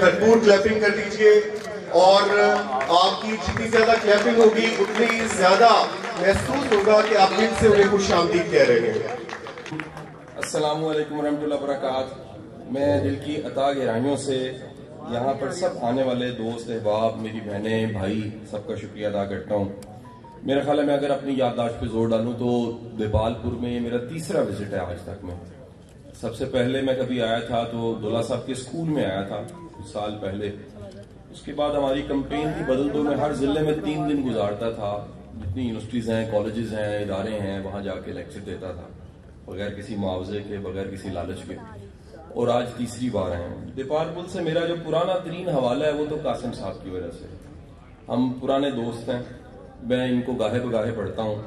भरपूर क्लैपिंग कर दीजिए। और आपकी जितनी ज़्यादा क्लैपिंग होगी, उतनी ज़्यादा महसूस होगा कि आप दिल से उन्हें खुश आमदी कह रहे हैं। असलम वालेकुम रहमतुल्लाह मैं दिल की अता गहराइयों से यहाँ पर सब आने वाले दोस्त, अहबाब, मेरी बहनें, भाई, सबका शुक्रिया अदा करता हूँ। मेरा ख्याल है मैं अगर अपनी याददाश्त पे ज़ोर डालूँ तो देपालपुर में मेरा तीसरा विज़िट है आज तक में। सबसे पहले मैं कभी आया था तो दुल्ला साहब के स्कूल में आया था, कुछ साल पहले। उसके बाद हमारी कंपेन थी बदल दो मैं हर ज़िले में तीन दिन गुजारता था। जितनी यूनिवर्सिटीज़ हैं कॉलेजेस हैं, इदारे हैं, वहाँ जाके लेक्चर देता था, बगैर किसी मुआवजे के, बगैर किसी लालच के। और आज तीसरी बार हैं। देपार पुल से मेरा जो पुराना तरीन हवाला है, वो तो कासिम साहब की वजह से। हम पुराने दोस्त हैं, मैं इनको गाहे बगाहे पढ़ता हूँ।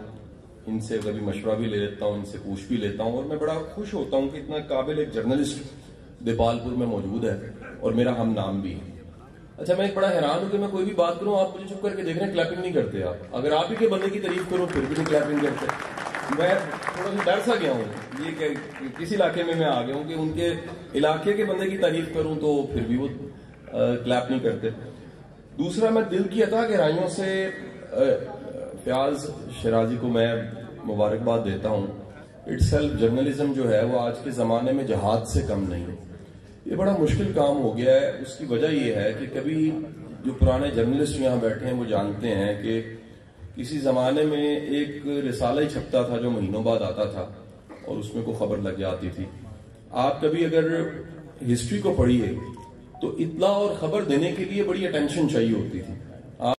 इनसे कभी मशवरा भी ले लेता हूँ, इनसे पूछ भी लेता हूँ और मैं बड़ा खुश होता हूँ कि इतना काबिल एक जर्नलिस्ट देपालपुर में मौजूद है और मेरा हम नाम भी है। अच्छा मैं बड़ा हैरान हूँ कि मैं कोई भी बात करूँ, आप मुझे चुप करके देख रहे हैं क्लैपिंग नहीं करते आप। अगर आप ही के बंदे की तारीफ़ करो, फिर भी तो नहीं क्लैपिंग करते मैं थोड़ा सा डर सा गया हूँ। ये कि किस इलाके में मैं आ गया हूँ कि उनके इलाके के बंदे की तारीफ़ करूँ तो फिर भी वो क्लैप नहीं करते। दूसरा, मैं दिल की अता गहराइयों से फयाज शराजी को मैं मुबारकबाद देता हूँ। इट्स सेल्फ जर्नलिज्म जो है, वो आज के ज़माने में जहाज़ से कम नहीं है। ये बड़ा मुश्किल काम हो गया है। उसकी वजह यह है कि कभी जो पुराने जर्नलिस्ट यहाँ बैठे हैं, वो जानते हैं कि किसी ज़माने में एक रिसाला ही छपता था जो महीनों बाद आता था और उसमें को खबर लग जाती थी। आप कभी अगर हिस्ट्री को पढ़िए तो इतला और ख़बर देने के लिए बड़ी अटेंशन चाहिए होती थी।